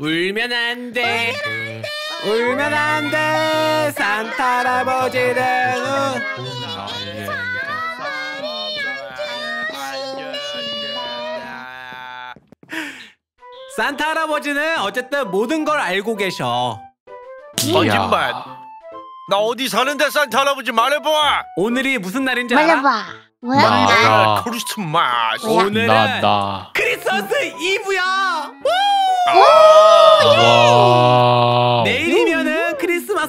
울면 안 돼. 울면 안 돼. 산타 할아버지는 우- 나의 산타 할아버지는 어쨌든 모든 걸 알고 계셔. 거짓말. 나 어디 사는데 산타 할아버지 말해봐. 오늘이 무슨 날인지 알아? 말해봐. 뭐야? 나. 나. 크리스마스. 뭐야? 오늘은 나, 나. 크리스마스 이브야. 와. 내일이면은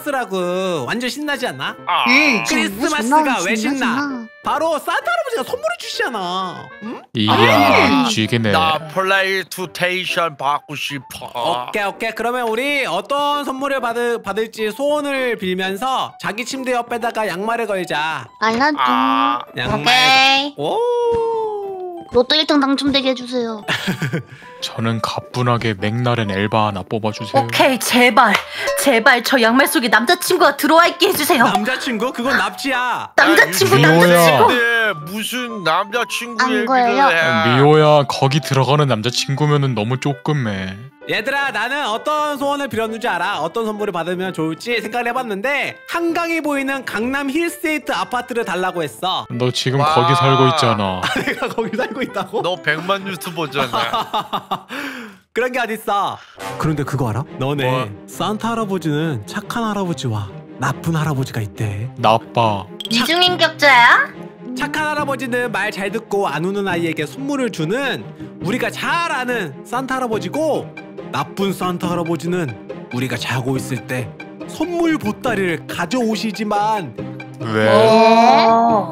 크리스마스라고 완전 신나지 않나? 아, 응. 크리스마스가 왜 신나? 신나? 바로 산타 할아버지가 선물을 주시잖아. 응? 이야, 쥐기네. 나 플레이스테이션 받고 싶어. 오케이 오케이 그러면 우리 어떤 선물을 받을, 받을지 소원을 빌면서 자기 침대 옆에다가 양말을 걸자 알라도. 아, 양말 오케이. 오 로또 1등 당첨되게 해주세요. 저는 가뿐하게 맥날은 엘바 하나 뽑아주세요. 오케이 제발 제발 저 양말 속에 남자친구가 들어와 있게 해주세요 남자친구? 그건 납치야 남자친구 미호야. 남자친구 근데 무슨 남자친구 안 얘기를 거예요? 해? 미호야, 거기 들어가는 남자친구면은 너무 조금해. 얘들아 나는 어떤 소원을 빌었는지 알아 어떤 선물을 받으면 좋을지 생각을 해봤는데 한강이 보이는 강남 힐스테이트 아파트를 달라고 했어 너 지금 와. 거기 살고 있잖아. 내가 거기 살고 있다고? 너 백만 유튜버잖아. 그런 게 어딨어 그런데 그거 알아? 너네 뭐? 산타 할아버지는 착한 할아버지와 나쁜 할아버지가 있대 나빠. 이중인격자야? 착한 할아버지는 말 잘 듣고 안 우는 아이에게 선물을 주는 우리가 잘 아는 산타 할아버지고 나쁜 산타 할아버지는 우리가 자고 있을 때 선물 보따리를 가져오시지만 왜? 어.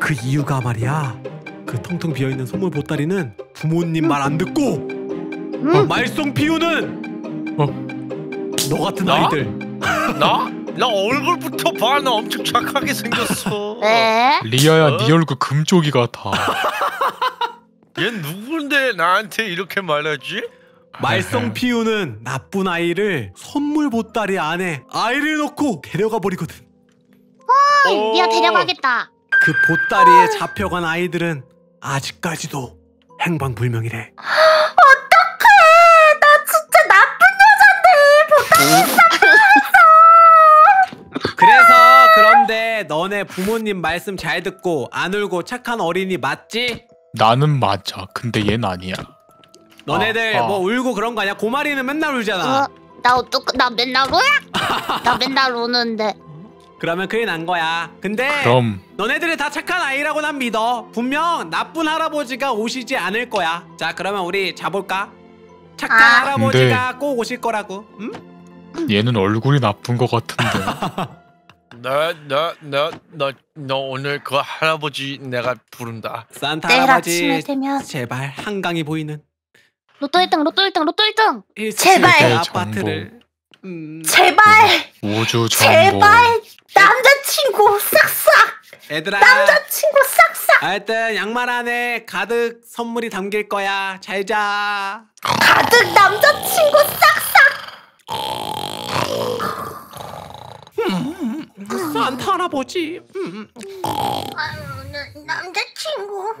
그 이유가 말이야 그 텅텅 비어있는 선물 보따리는 부모님 말 안 듣고 응? 말썽 피우는 어? 너 같은 나? 아이들 나? 나 얼굴부터 봐. 나 엄청 착하게 생겼어. 왜? 리아야, 어? 네 얼굴 금쪽이 같아. 얘 누군데 나한테 이렇게 말하지? 말썽 피우는 나쁜 아이를 선물 보따리 안에 아이를 넣고 데려가 버리거든 어. 니가 데려가겠다. 그 보따리에 잡혀간 아이들은 아직까지도 행방불명이래. 어떡해 나 진짜 나쁜 여잔데 그래서 그런데 너네 부모님 말씀 잘 듣고 안 울고 착한 어린이 맞지? 나는 맞아. 근데 얜 아니야. 너네들 아, 아. 뭐 울고 그런 거 아니야? 고마리는 맨날 울잖아. 어? 나 어떡? 나 맨날 울어? 나 맨날 우는데. 그러면 큰일 난 거야. 근데 그럼 너네들이 다 착한 아이라고 난 믿어. 분명 나쁜 할아버지가 오시지 않을 거야. 자, 그러면 우리 자볼까? 착한 아. 할아버지가 꼭 오실 거라고. 응? 얘는 얼굴이 나쁜 것 같은데. 너너너너 너 오늘 그 할아버지 내가 부른다. 산타 할아버지 아침에 되면 제발 한강이 보이는 로또 1등, 로또 1등, 로또 1등. 제발. 세계 아파트를. 음, 제발! 우주 정보. 제발! 남자친구 싹싹! 얘들아. 남자친구 싹싹! 하여튼 양말 안에 가득 선물이 담길 거야. 잘 자. 가득 남자친구 싹싹 산타 할아버지 음, 아유, 나- 남자친구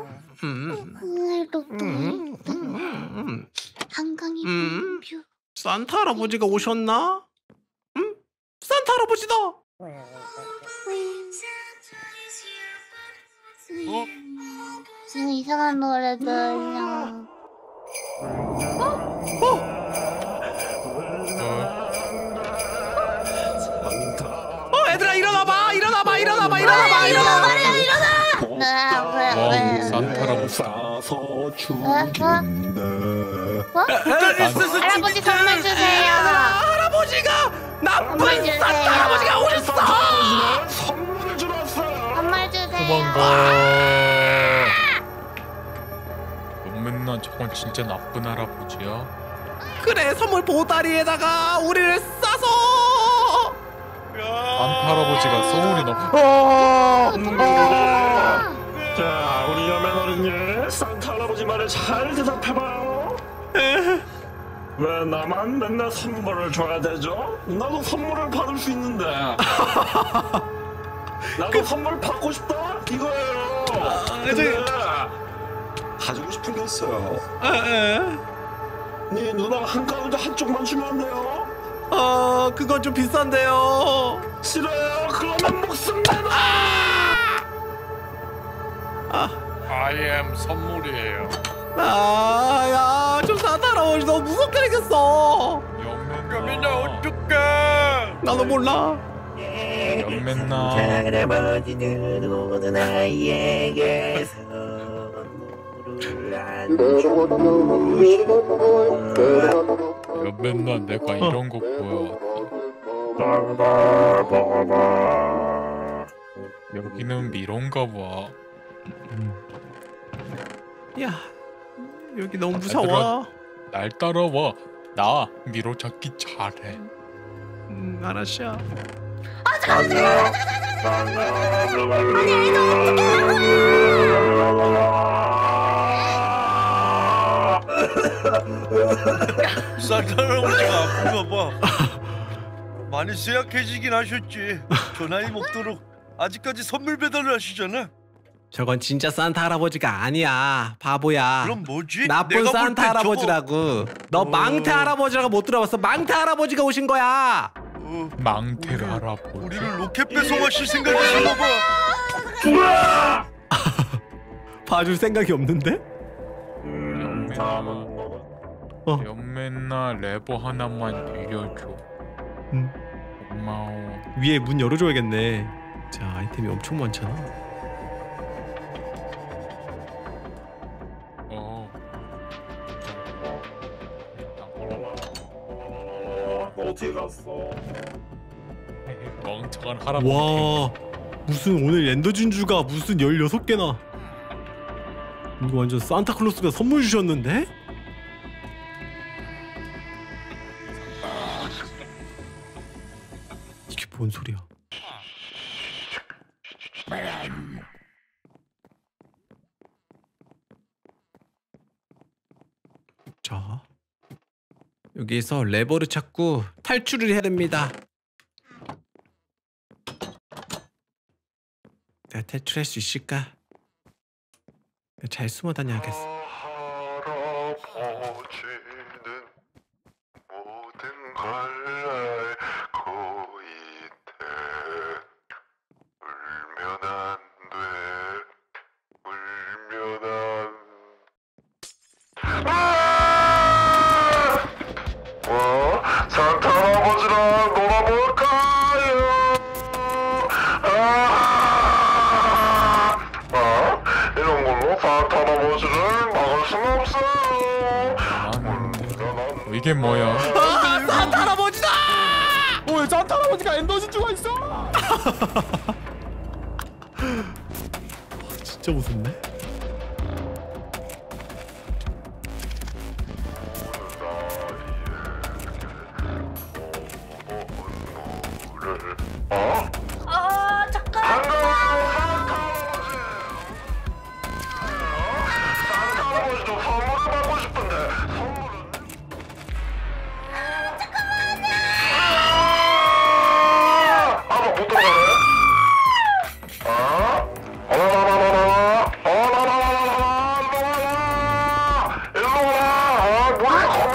음, 음, 음, 1등. 음. 한강이 음. view. 산타 할아버지가 오셨나? 음? 산타 할아버지다 어? 지금 이상한 노래 들려. 어 일어나봐 일어나봐 일어나봐 일어나봐 일어나봐 네, 왜, 와, 왜? 산타 할아버지. 싸서 죽인다. 할아버지 선물 주세요. 할아버지가 나쁜 주세요. 산타 할아버지가 오셨어 선물 주었어. 선물 주세요. 도망가. 맨날 저건 진짜 나쁜 할아버지야. 그래 선물 보따리에다가 우리를 산타 할아버지가 소울이 너. 자, 우리 여맨 어린이 산타 할아버지 말을 잘 대답해봐요. 왜 나만 맨날 선물을 줘야 되죠? 나도 선물을 받을 수 있는데. 나도 선물 받고 싶다 이거예요. 근데 가지고 싶은 게 있어요. 네 누나 한 가운데 한쪽만 주면 안 돼요? 어 그건 좀 비싼데요. 싫어요. 그러면 목숨 내놔. I am 선물이에요. 아야좀 할아버지 너무 무섭게 생겼어. 연맨나 나 어떡해? 나도 몰라. 할아버지는 아이에게 선물을 안 연맨나 내가 이런 거 보여. 여기는 미로인가 봐. 야 여기 너무 무서워 날 따라와. 나 미로 잡기 잘해. 음 알았어 산타 할아버지가 아픈가 봐. 많이 쇠약해지긴 하셨지. 저 나이 먹도록 아직까지 선물 배달을 하시잖아. 저건 진짜 산타 할아버지가 아니야. 바보야. 그럼 뭐지? 나쁜 산타 땐 할아버지라고. 너 어. 망태 할아버지라고 못 들어봤어. 망태 할아버지가 오신 거야. 저거, 어, 망태를 할아버지. 우리를 로켓 배송하실 생각이신가 봐. 봐줄 생각이 없는데? 연맨나. 어. 연맨나 레버 하나만 빌려줘. 음. 고마워. 위에 문 열어줘야겠네 자 아이템이 엄청 많잖아 어. 어디 갔어? 멍청한 할아버지. 와 무슨 오늘 엔더 진주가 무슨 16개나 이거 완전 산타클로스가 선물 주셨는데? 이게 뭔 소리야 자 여기에서 레버를 찾고 탈출을 해야 됩니다 내가 탈출할 수 있을까? 잘 숨어 다녀야겠어. 진짜 무섭네.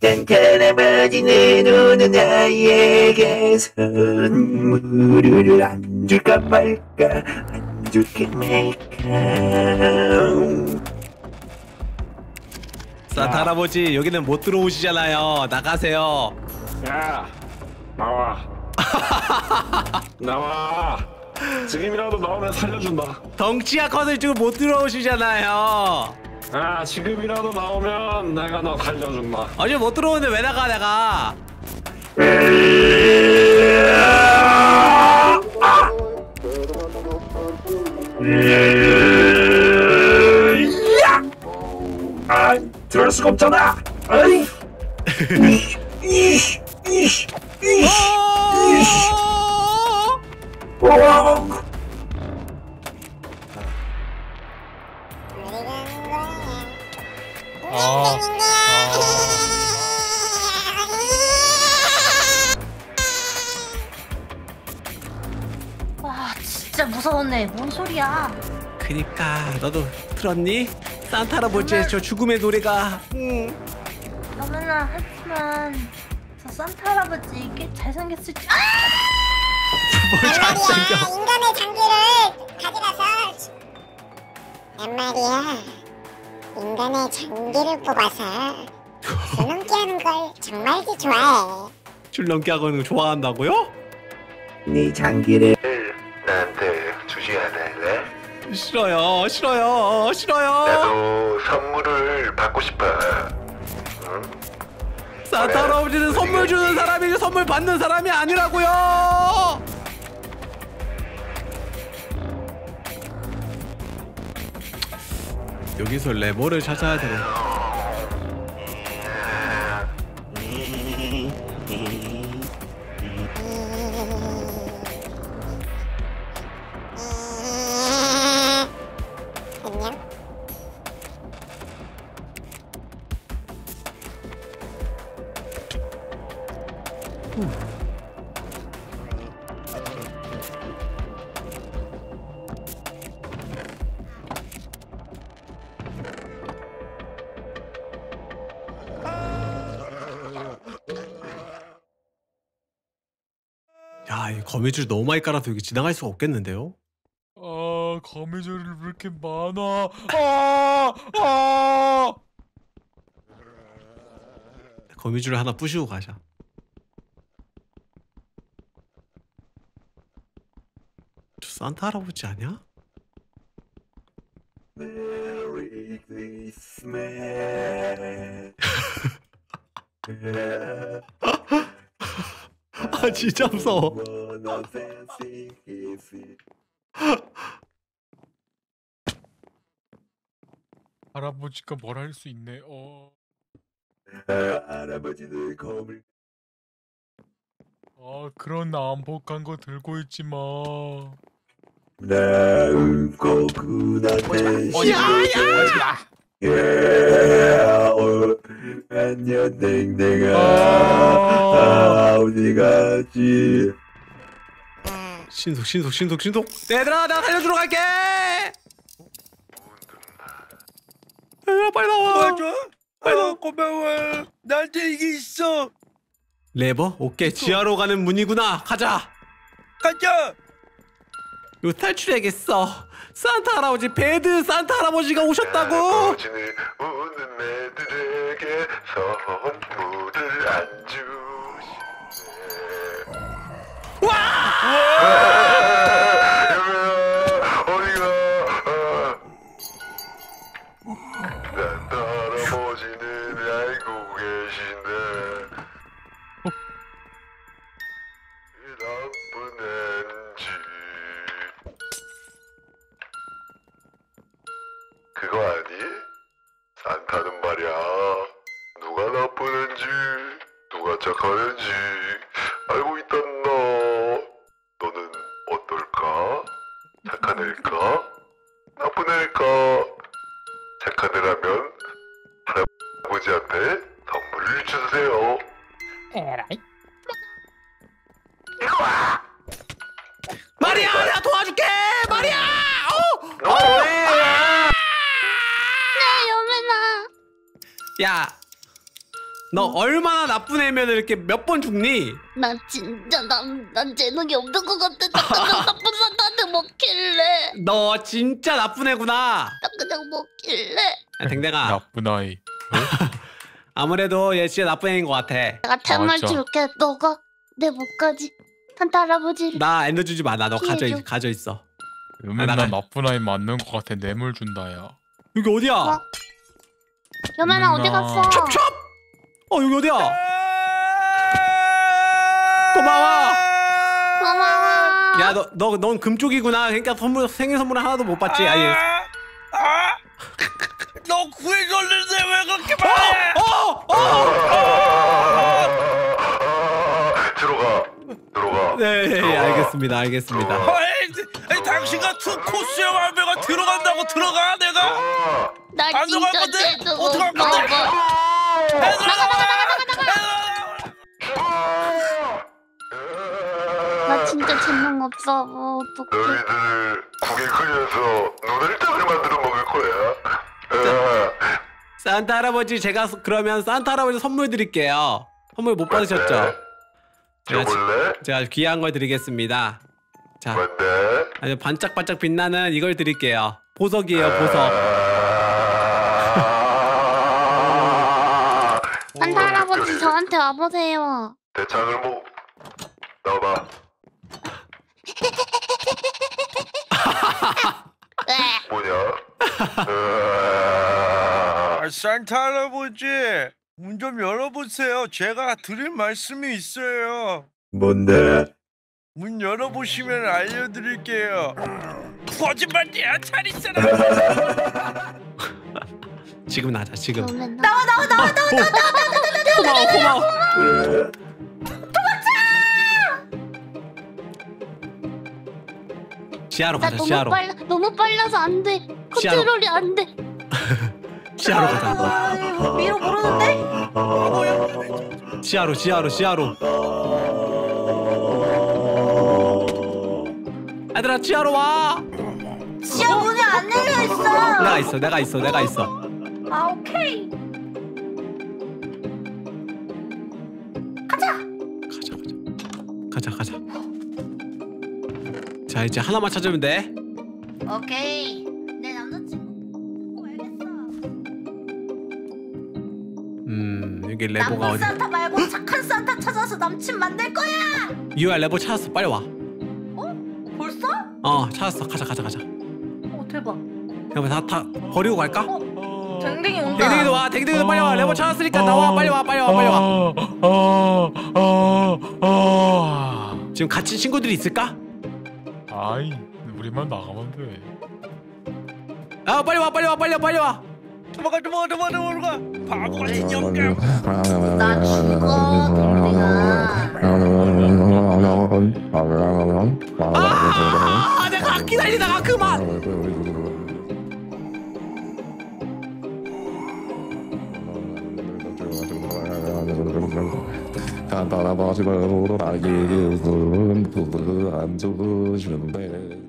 산타 할아버지는 오는 아이에게 선물을 안 줄까 말까 안 줄까 말까 산타 할아버지 여기는 못 들어오시잖아요. 나가세요. 야 나와 나와 지금이라도 나오면 살려준다 덩치가 커서 지금 못 들어오시잖아요. 아 지금이라도 나오면 내가 너 살려준다 아니 못 들어오는데 왜 나가 내가? 아 들어갈 수가 없잖아. 아이! 너도 들었니? 산타 할아버지의 저 죽음의 노래가 너무나 하지만 저 산타 할아버지 꽤 잘생겼을지. 아! 뭘 잘생겨 인간의 장기를 가져가서 난 말이야 인간의 장기를 뽑아서 줄넘기 하는 걸 정말지 좋아해 줄넘기 하고는 좋아한다고요? 네 장기를? 싫어요 싫어요 싫어요. 나도 선물을 받고 싶어. 산타 할아버지는 선물 주는 사람이지 선물 받는 사람이 아니라고요. 여기서 레버를 찾아야 되는 야이 거미줄 너무 많이 깔아서 여기 지나갈 수가 없겠는데요? 아, 거미줄이 왜 이렇게 많아? 아, 아! 거미줄 하나 부시고 가자 저 산타 할아버지 아니야? Merry Christmas. 아 진짜 무서워. 할아버지가 뭘 할 수 있네. 어. 아, 할아버지는 검을 아, 그런 안복한 거 들고 있지 마. 나은 거구나 대신 야야 예, 어, 안녕 아. 아, 어디 신속 신속 신속 신속. 얘들아 내가 살려주러 갈게! 얘들아 빨리 나와! 도와줘? 아 고마워. 나한테 이게 있어. 레버? 오케이. 지하로 가는 문이구나. 가자. 가자 이거 탈출해야겠어 산타 할아버지 배드 산타 할아버지가 오셨다고 아버지는 우는 애들에게 선물을 안 주시네. 와! 야 너 얼마나 나쁜 애면 이렇게 몇 번 죽니? 나 진짜 난, 난 재능이 없는 것 같아 나 그냥 나쁜 사람한테 먹길래 너 진짜 나쁜 애구나 나 그냥 먹길래 야, 댕댕아 나쁜 아이. 아무래도 얘 진짜 나쁜 애인 것 같아 내가 템을 맞아. 줄게 너가 내 목까지 산타 할아버지를 나 엔더 주지 마 나 너 가져. 가져 있어 맨날 나가. 나쁜 아이 맞는 것 같아. 뇌물 준다, 야. 여기 어디야? 어? 여매나 어디. 갔어? 첩첩! 어 여기 어디야? 고마워 고마워 야 너 너 넌 금쪽이구나 그러니까 선물 생일 선물 하나도 못 받지 아예 아, 아, 너 구해줬는데 왜 그렇게 말해? 어! 어! 들어가. 들어가. 네, 네, 알겠습니다. 알겠습니다. 당신 같은 코스의 완배가 들어간다고 들어가 내가? 어. 나안 진짜 들어갈 건데? 어떡할 없어. 건데? 나가 나가 나 진짜 재능 없어. 뭐 어떡해. 너희들 고개 크면서 누들탕을 만들어 먹을 거야. 어. 산타 할아버지 제가 서- 그러면 산타 할아버지 선물 드릴게요. 선물 못 받으셨죠? 제가, 지- 줘볼래? 제가 귀한 걸 드리겠습니다. 자, 뭔데? 아주 반짝반짝 빛나는 이걸 드릴게요. 보석이에요, 보석. 아. 산타 할아버지 저한테 와보세요. 대창을 뭐 나와봐. 네. 뭐냐? 어. 아, 산타 할아버지 문 좀 열어보세요. 제가 드릴 말씀이 있어요. 뭔데? 문 열어보시면 알려드릴게요. 거짓말이야, 잘 있어라. 지금 나자, 지금. 그러면 나와 나와 나와 나와. 고마워, 고마워. 지하로 나 가자, 너무 지하로. 빨라 너무 빨라서 안 돼. 시야로. 컨트롤이 안 돼. 지하로 가자. 아, 위로 모르는데? 지하로, 지하로, 지하로. 얘들아, 지하로 와. 지하 문이 안 열려 있어. 내가 있어, 내가 있어, 내가 있어. 아 오케이. 가자. 가자, 가자. 가자, 가자. 자, 이제 하나만 찾으면 돼. 오케이. 내 남자친구. 어, 알겠어. 음, 여기 레버가 나쁜 어디? 산타 말고 착한 산타 찾아서 남친 만들 거야. 유야 레버 찾았어. 빨리 와. 어, 찾았어. 가자, 가자, 가자. 어 대박. 그럼 다, 다 버리고 갈까? 어 댕댕이 온다. 댕댕이도 와, 댕댕이도 빨리 와. 레버 찾았으니까 나와, 빨리 와, 빨리 와, 빨리 와. 아, 아, 아, 지금 갇힌 친구들이 있을까? 아. 아이, 우리만 나가면 돼. 아, 빨리 와, 빨리 와, 빨리 와, 빨리 와. 도망가, 도망가, 도망가, 도망가. 바보 같은 영감. 나 죽어 댕댕아. 아, 내가 그만. 아기는 부부 안 주는데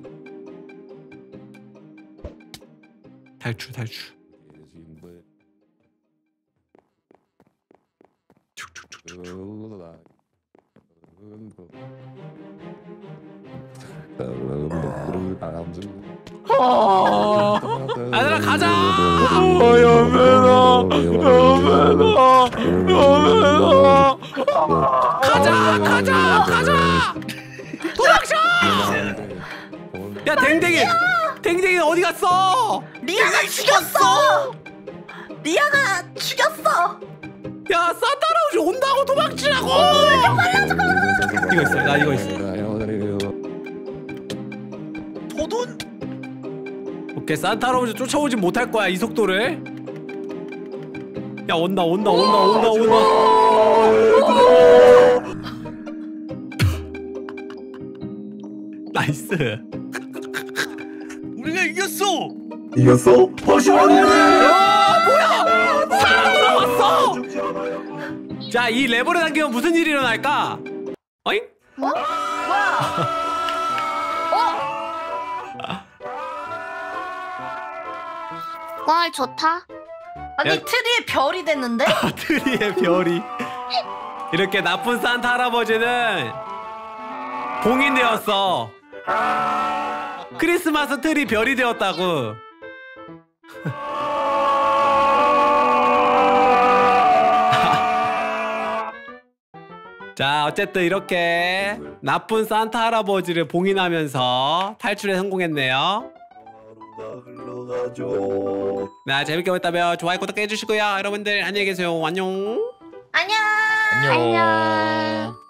탈출, 탈출. 아들아, 가자! 어, 여매나, 여매나, 여매나. 가자, 가자, 가자. 도망쳐! 야, 댕댕이. 댕댕이 어디 갔어? 리아가 죽였어. 리아가 죽였어. 야, 산타 할아버지 온다고 도망치라고. 이거 있어, 나 이거 있어. 도돈? 오케이, 산타 할아버지 쫓아오지 못할 거야 이 속도를. 야, 온다, 온다, 온다, 온다, 온다. nice. 우리가 이겼어. 이겼어? 허시원님! 자, 이 레버를 당기면 무슨 일이 일어날까? 어잉? 와 좋다. 아니 야. 트리에 별이 됐는데? 트리의 별이 이렇게 나쁜 산타 할아버지는 봉인되었어. 크리스마스 트리 별이 되었다고. 자, 어쨌든 이렇게 나쁜 산타 할아버지를 봉인하면서 탈출에 성공했네요. 흘러가죠. 네, 재밌게 보셨다면 좋아요, 구독 해 주시고요. 여러분들 안녕히 계세요. 안녕. 안녕. 안녕. 안녕.